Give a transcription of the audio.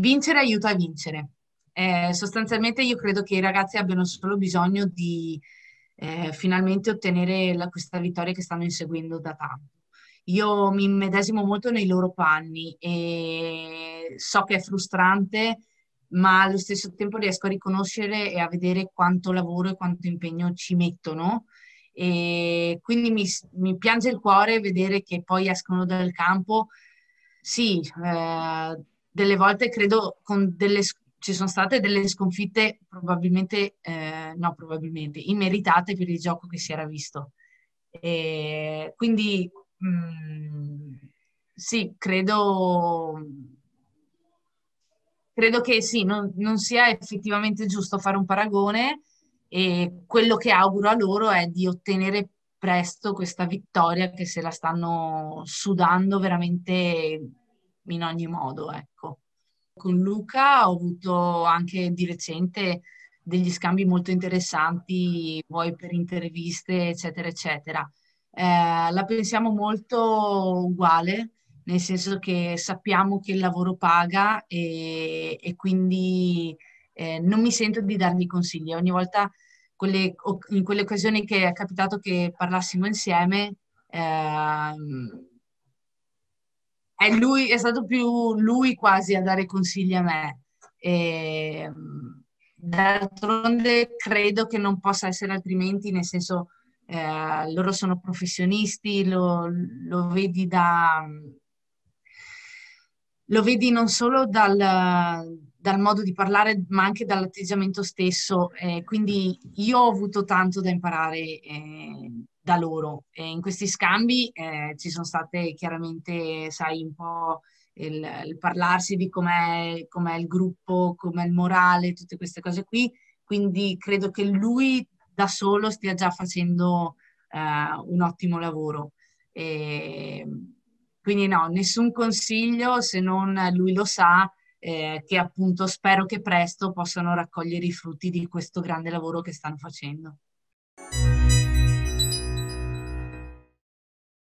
Vincere aiuta a vincere. Eh, sostanzialmente io credo che i ragazzi abbiano solo bisogno di eh, finalmente ottenere la, questa vittoria che stanno inseguendo da tanto. Io mi medesimo molto nei loro panni e so che è frustrante, ma allo stesso tempo riesco a riconoscere e a vedere quanto lavoro e quanto impegno ci mettono. E quindi mi, mi piange il cuore vedere che poi escono dal campo. Sì, eh, delle volte credo con delle, ci sono state delle sconfitte probabilmente, eh, no probabilmente, immeritate per il gioco che si era visto. E quindi mh, mm, sì, credo, credo che sì, non, non sia effettivamente giusto fare un paragone e quello che auguro a loro è di ottenere presto questa vittoria che se la stanno sudando veramente in ogni modo, ecco. Con Luca ho avuto anche di recente degli scambi molto interessanti, poi per interviste, eccetera, eccetera. Eh, la pensiamo molto uguale, nel senso che sappiamo che il lavoro paga e, e quindi eh, non mi sento di dargli consigli. Ogni volta quelle, in quelle occasioni che è capitato che parlassimo insieme, eh, è, lui, è stato più lui quasi a dare consigli a me. E, d'altronde credo che non possa essere altrimenti, nel senso eh, loro sono professionisti, lo, lo, vedi da... Lo vedi non solo dal, dal modo di parlare, ma anche dall'atteggiamento stesso. Eh, quindi io ho avuto tanto da imparare eh, da loro. E in questi scambi eh, ci sono state chiaramente, sai, un po' il, il parlarsi di com'è, com'è il gruppo, com'è il morale, tutte queste cose qui. Quindi credo che lui da solo stia già facendo eh, un ottimo lavoro. E, quindi no, nessun consiglio se non lui lo sa, eh, che appunto spero che presto possano raccogliere i frutti di questo grande lavoro che stanno facendo.